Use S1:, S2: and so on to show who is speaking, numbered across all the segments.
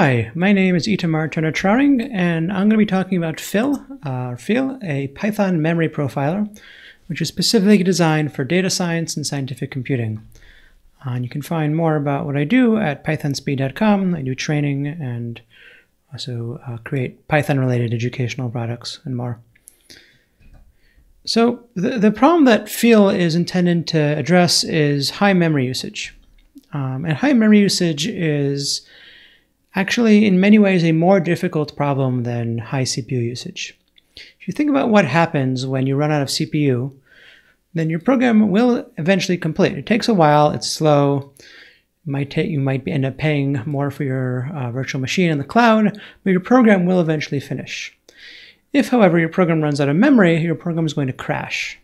S1: Hi, my name is Itamar Turner-Trauring, and I'm going to be talking about Fil, uh, Fil, a Python memory profiler, which is specifically designed for data science and scientific computing. Uh, and you can find more about what I do at pythonspeed.com. I do training and also uh, create Python-related educational products and more. So the, the problem that Fil is intended to address is high memory usage. Um, and high memory usage is actually in many ways a more difficult problem than high CPU usage. If you think about what happens when you run out of CPU, then your program will eventually complete. It takes a while, it's slow, might take, you might end up paying more for your uh, virtual machine in the cloud, but your program will eventually finish. If, however, your program runs out of memory, your program is going to crash.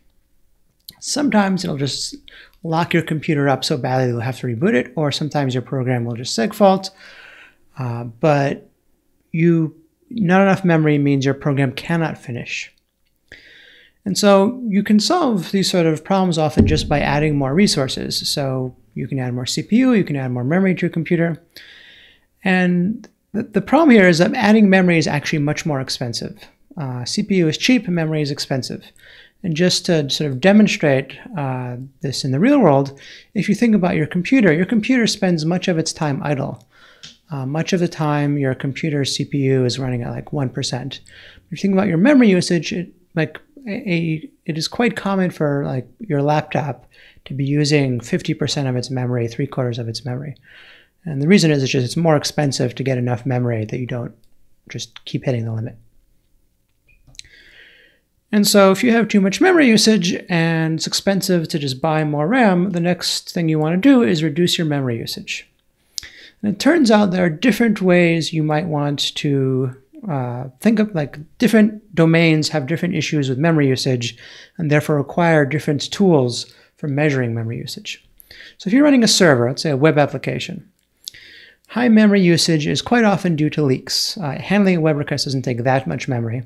S1: Sometimes it'll just lock your computer up so badly you'll have to reboot it, or sometimes your program will just segfault, uh, but you not enough memory means your program cannot finish. And so you can solve these sort of problems often just by adding more resources. So you can add more CPU, you can add more memory to your computer. And the, the problem here is that adding memory is actually much more expensive. Uh, CPU is cheap, memory is expensive. And just to sort of demonstrate uh, this in the real world, if you think about your computer, your computer spends much of its time idle. Uh, much of the time, your computer CPU is running at like 1%. If you think about your memory usage, it, like a, it is quite common for like your laptop to be using 50% of its memory, three quarters of its memory. And the reason is it's just it's more expensive to get enough memory that you don't just keep hitting the limit. And so if you have too much memory usage and it's expensive to just buy more RAM, the next thing you want to do is reduce your memory usage. And it turns out there are different ways you might want to uh, think of like different domains have different issues with memory usage and therefore require different tools for measuring memory usage. So if you're running a server, let's say a web application, high memory usage is quite often due to leaks. Uh, handling a web request doesn't take that much memory.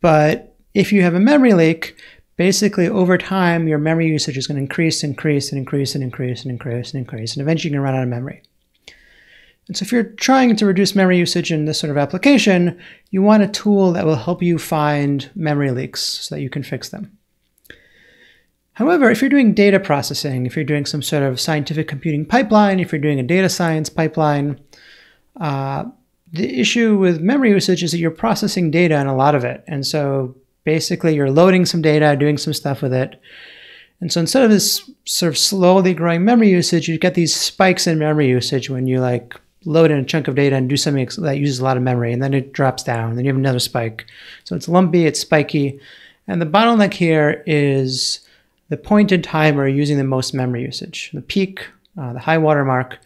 S1: But if you have a memory leak, basically over time, your memory usage is going to increase, increase, and increase, and increase, and increase, and increase, and eventually you're going to run out of memory. And so if you're trying to reduce memory usage in this sort of application, you want a tool that will help you find memory leaks so that you can fix them. However, if you're doing data processing, if you're doing some sort of scientific computing pipeline, if you're doing a data science pipeline, uh, the issue with memory usage is that you're processing data and a lot of it. And so basically you're loading some data, doing some stuff with it. And so instead of this sort of slowly growing memory usage, you get these spikes in memory usage when you like load in a chunk of data and do something that uses a lot of memory, and then it drops down, then you have another spike. So it's lumpy, it's spiky. And the bottleneck here is the point in time where you're using the most memory usage, the peak, uh, the high water mark.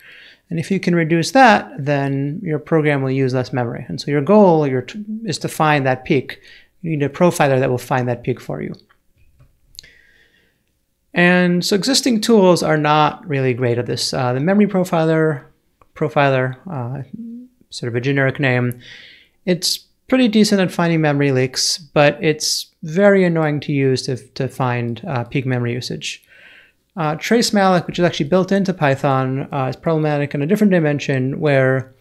S1: And if you can reduce that, then your program will use less memory. And so your goal your is to find that peak. You need a profiler that will find that peak for you. And so existing tools are not really great at this. Uh, the memory profiler, profiler, uh, sort of a generic name, it's pretty decent at finding memory leaks, but it's very annoying to use to, to find uh, peak memory usage. Uh, tracemalloc, which is actually built into Python, uh, is problematic in a different dimension where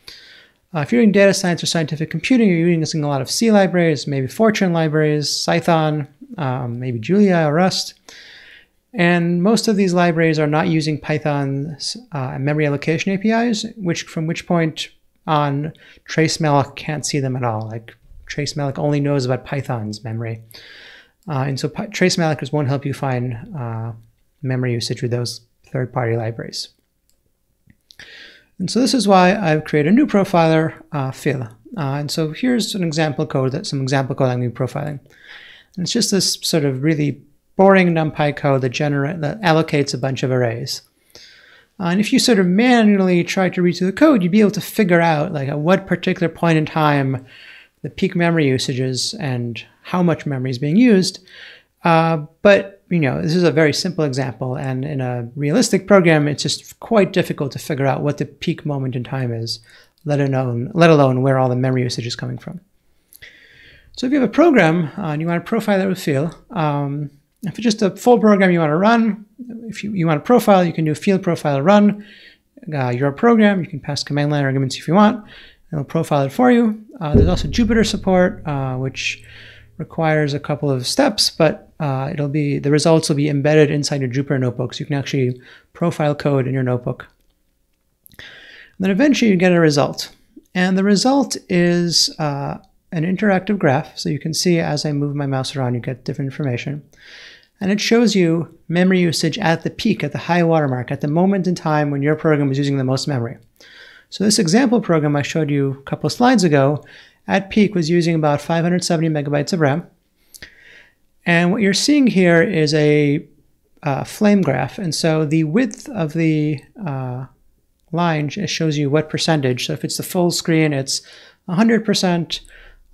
S1: uh, if you're doing data science or scientific computing, you're using a lot of C libraries, maybe Fortran libraries, Cython, um, maybe Julia or Rust. And most of these libraries are not using Python's uh, memory allocation APIs, which from which point on tracemalloc can't see them at all. Like tracemalloc only knows about Python's memory. Uh, and so tracemalloc won't help you find uh, memory usage with those third-party libraries. And so this is why I've created a new profiler, uh. Uh, and so here's an example code, that some example code I'm going to be profiling. And it's just this sort of really boring NumPy code that, generate, that allocates a bunch of arrays. Uh, and if you sort of manually try to read through the code, you'd be able to figure out like at what particular point in time the peak memory usage is and how much memory is being used. Uh, but you know, this is a very simple example, and in a realistic program, it's just quite difficult to figure out what the peak moment in time is, let alone let alone where all the memory usage is coming from. So if you have a program uh, and you want to profile it with Fil, um, if it's just a full program you want to run, if you, you want a profile, you can do fil-profile run. uh, your program. You can pass command line arguments if you want, it'll profile it for you. Uh, there's also Jupyter support, uh, which requires a couple of steps, but uh, it'll be the results will be embedded inside your Jupyter notebook, so you can actually profile code in your notebook. And then eventually you get a result, and the result is uh, an interactive graph. So you can see as I move my mouse around, you get different information. And it shows you memory usage at the peak, at the high watermark, at the moment in time when your program is using the most memory. So this example program I showed you a couple slides ago, at peak was using about 570 megabytes of RAM. And what you're seeing here is a uh, flame graph. And so the width of the uh, line shows you what percentage. So if it's the full screen, it's 100%.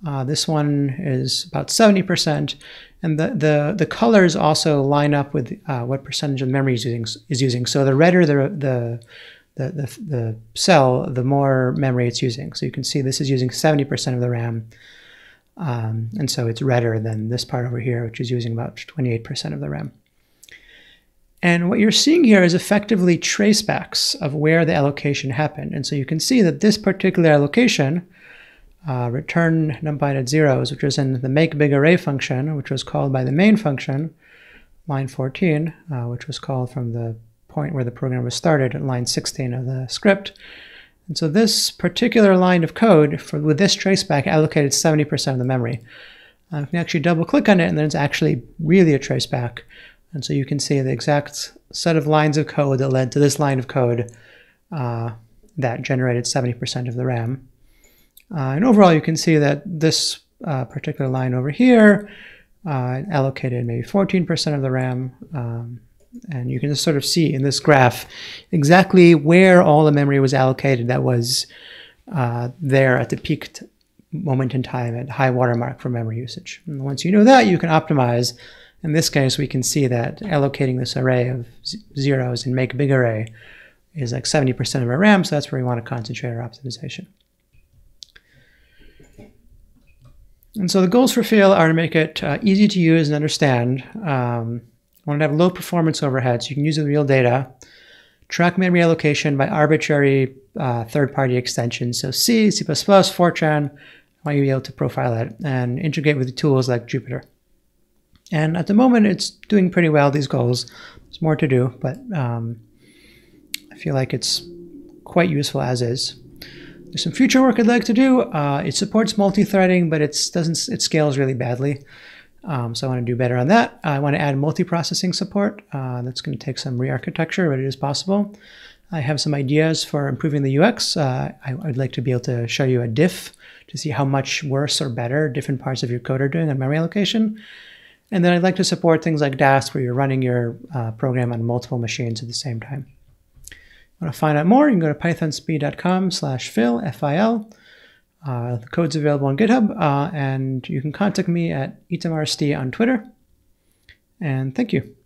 S1: Uh, this one is about 70%. And the, the, the colors also line up with uh, what percentage of memory is using, is using. So the redder the, the, the, the, the cell, the more memory it's using. So you can see this is using 70% of the RAM. Um, and so it's redder than this part over here, which is using about 28% of the RAM. And what you're seeing here is effectively tracebacks of where the allocation happened. And so you can see that this particular allocation uh, return numpy at zeros, which was in the make big array function, which was called by the main function, line 14, uh, which was called from the point where the program was started at line 16 of the script. And so this particular line of code for, with this traceback allocated 70% of the memory. Uh, you can actually double click on it and then it's actually really a traceback and so you can see the exact set of lines of code that led to this line of code uh, that generated 70% of the RAM. Uh, and overall, you can see that this uh, particular line over here uh, allocated maybe 14% of the RAM. Um, and you can just sort of see in this graph exactly where all the memory was allocated that was uh, there at the peak moment in time at high watermark for memory usage. And once you know that, you can optimize in this case, we can see that allocating this array of zeros in make a big array is like 70% of our RAM, so that's where we want to concentrate our optimization. And so the goals for Fil are to make it uh, easy to use and understand. Um, want to have low performance overhead so you can use the real data. Track memory allocation by arbitrary uh, third-party extensions. So C, C++, Fortran, I want you to be able to profile it and integrate with tools like Jupyter. And at the moment, it's doing pretty well, these goals. There's more to do, but um, I feel like it's quite useful as is. There's some future work I'd like to do. Uh, it supports multi-threading, but it doesn't. It scales really badly. Um, so I want to do better on that. I want to add multiprocessing support. Uh, that's going to take some re-architecture, but it is possible. I have some ideas for improving the UX. Uh, I, would like to be able to show you a diff to see how much worse or better different parts of your code are doing on memory allocation. And then I'd like to support things like Dask where you're running your uh, program on multiple machines at the same time. Want to find out more, you can go to pythonspeed.com slash fil, F-I-L. Uh, the code's available on GitHub, uh, and you can contact me at itamarst on Twitter. And thank you.